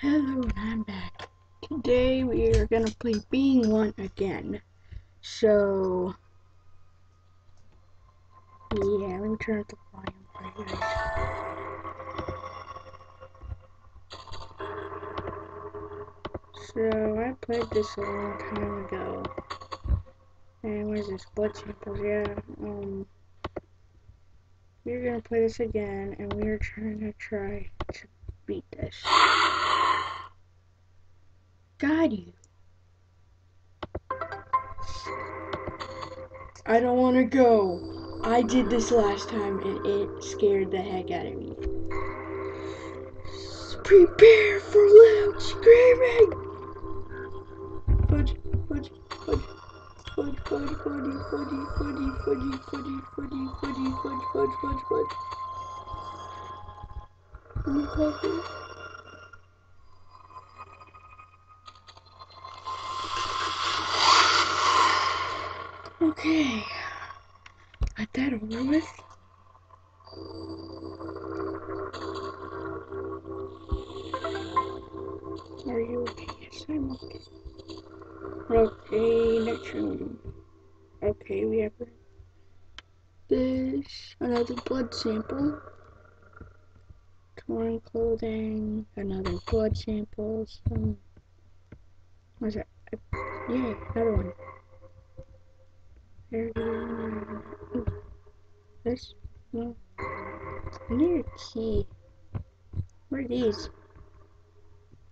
Hello, and I'm back. Today we are gonna play Being One again. So, yeah, let me turn up the volume. So, I played this a long time ago. And what is this? Blood samples, yeah. Um, we're gonna play this again, and we're trying to try to beat this. Got you. I don't want to go. I did this last time and it scared the heck out of me. Prepare for loud screaming! Fudge, fudge, fudge, fudge, fudge, fudgy, fudgy, fudgy, fudgy, fudgy, fudgy, fudgy, fudge, fudge, fudge, fudge. I'm covered. Okay. Got that over with. Are you okay? Yes, I'm okay. Okay, next room. Okay, we have this. Another blood sample. Torn clothing. Another blood sample. Some. What's that? Yay, another one. This? No. I need a key. What are these?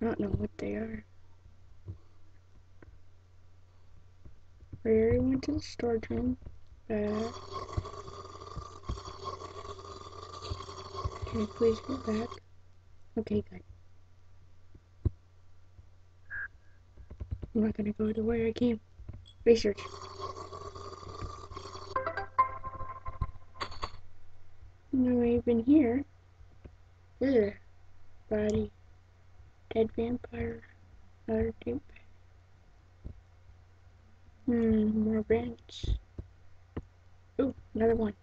I don't know what they are. I already went to the storage room. Back. Can I please go back? Okay, good. I'm not gonna go the way I came. Research. No, even here. Ugh. Body. Dead vampire. Another dupe. Hmm, more vents. Ooh, another one.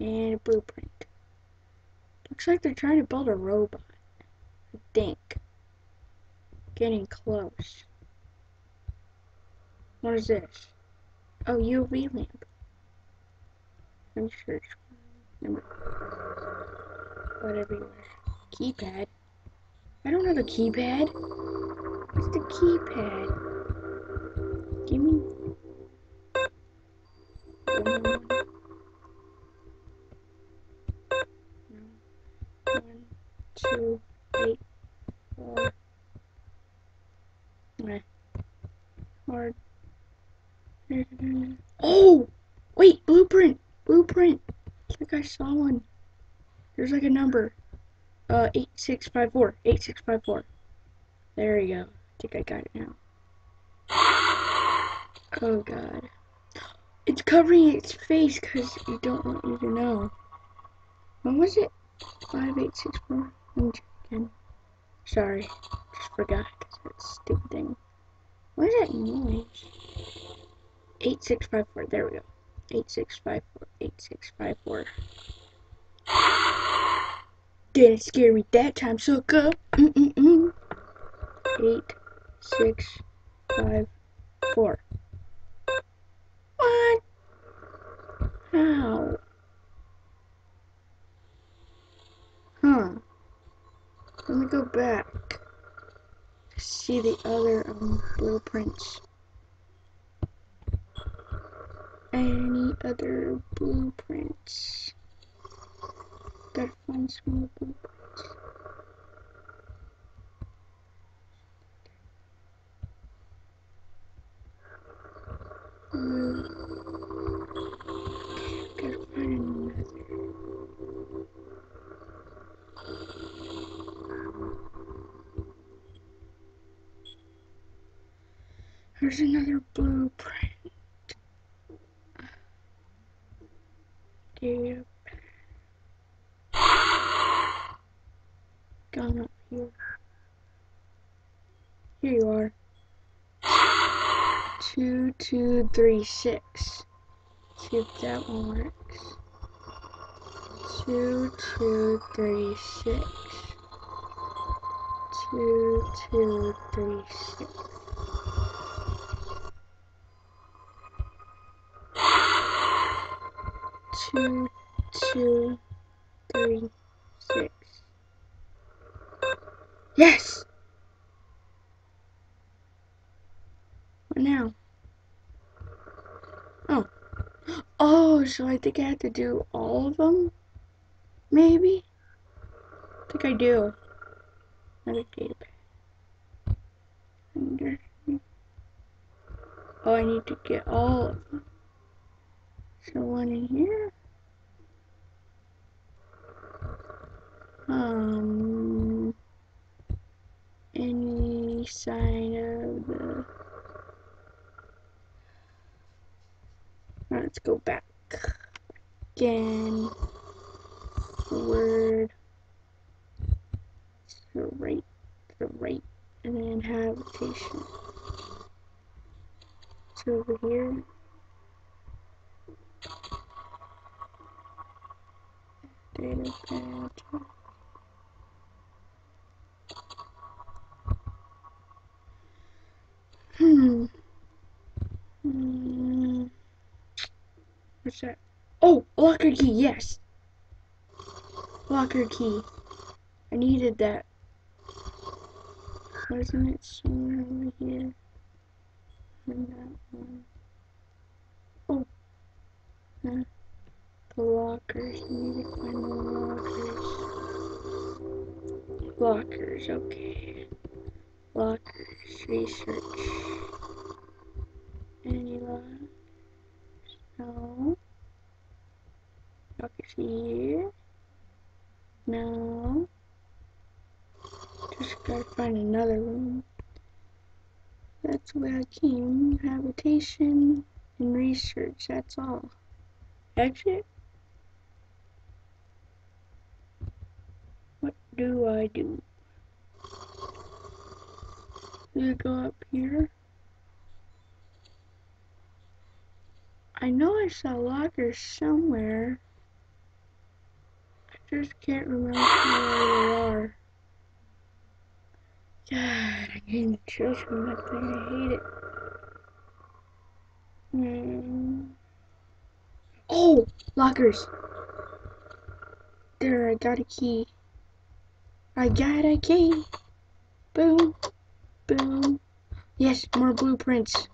And a blueprint. Looks like they're trying to build a robot. I think. Getting close. What is this? Oh, UV lamp. Number whatever. Keypad. I don't have a keypad. What's the keypad? Give me. One, two, eight, four. Okay. Hard. Oh! Wait, blueprint! Blueprint! I think I saw one. There's like a number. Uh, 8654. 8654. There you go. I think I got it now. Oh god. It's covering its face because you don't want you to know. When was it? 5864. Let me check again. Sorry. Just forgot that stupid thing. What is that noise? 8654. There we go. 8654. 8654. Didn't scare me that time, sucker. Mm mm mm. Eight, six, five, four. What? How? Huh. Let me go back. See the other um, blueprints. Other blueprints? Gotta find some more blueprints. Gotta. There's another blueprint. Yep. Gone up here. Here you are. Two, two, three, six. See if that one works. Two, two, three, six. two, two, three, six. Two, two, three, six. Yes! What now? Oh. Oh, so I think I have to do all of them? Maybe? I think I do. Another. Under. Oh, I need to get all of them. So one in here. Um, any sign of the. Let's go back again. Word. The right, the right, and then habitation. It's over here. Data pad. Hmm. Hmm. What's that? Oh, locker key, yes. Locker key. I needed that. Wasn't it somewhere over here? In that one. Oh. Huh. The lockers. I need to find the lockers. Lockers, okay. Lockers, research. Any lockers? No. Lockers here. No. Just gotta find another room. That's where I came. Habitation and research, that's all. Exit? What do I do? Do I go up here? I know I saw lockers somewhere. I just can't remember where they are. God, I getting chills from that thing. I hate it. Hmm. Oh, lockers. There, I got a key. I got a key. Boom, boom. Yes, more blueprints.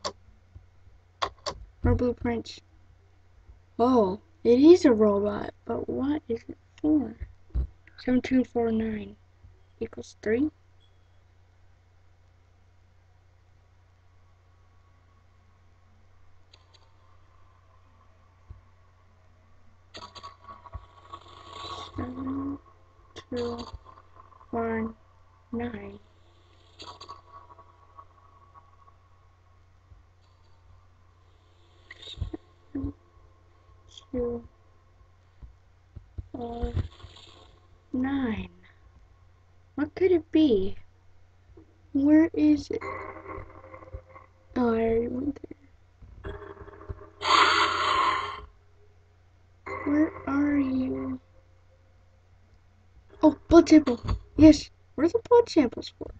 More blueprints. Oh, it is a robot, but what is it for? 7249 equals 3. Seven, two, one, nine. Two, four, nine. What could it be? Where is it? Oh, I already went there. Where are you? Oh, blood sample. Yes. Where's the blood samples for?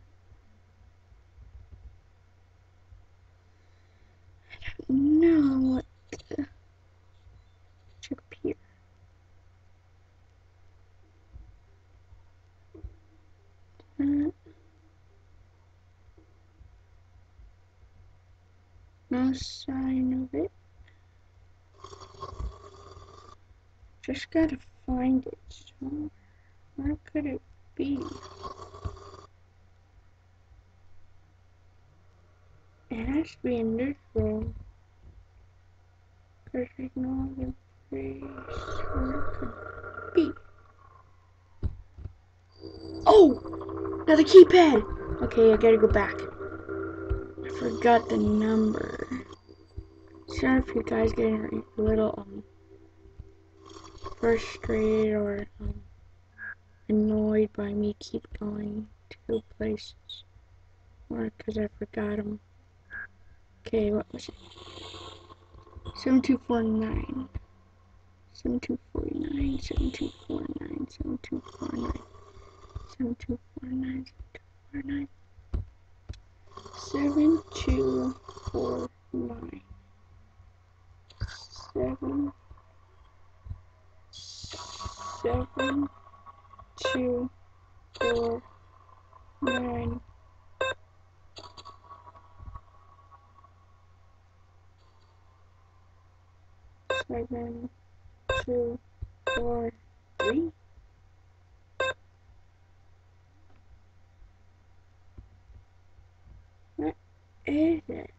I don't know what the... Check up here. Uh, no sign of it. Just gotta find it. Where could it be? It has to be in this room. Because there's no other place where it could be. Oh! Another keypad! Okay, I gotta go back. I forgot the number. Sorry if you guys getting a little um frustrated or um, annoyed by me keep going to places. Or because I forgot them. Okay, what was it? 7249. 7249, 7249, 7249, 7249, 7249, seven two four nine. Seven seven two four nine. Seven two four three is it?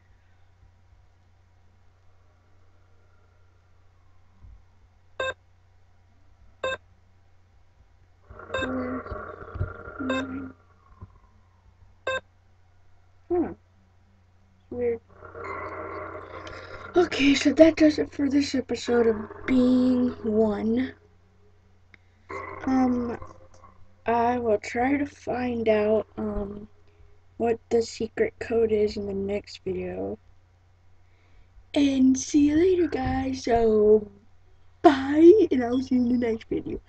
Huh weird. Okay, so that does it for this episode of Being One. Um, I will try to find out, um, what the secret code is in the next video. And see you later, guys. So, bye, and I'll see you in the next video.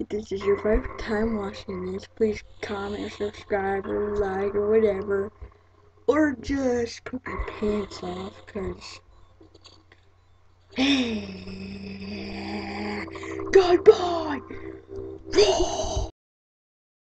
If this is your first time watching this, please comment, subscribe, or like, or whatever. Or just put your pants off, because... Goodbye!